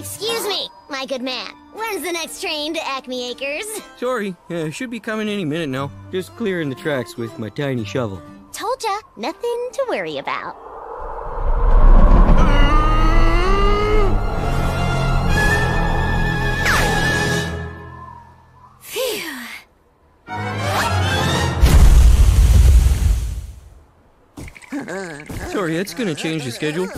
Excuse me, my good man. When's the next train to Acme Acres? Sorry, uh, should be coming any minute now. Just clearing the tracks with my tiny shovel. Told ya, nothing to worry about. Sorry, it's gonna change the schedule.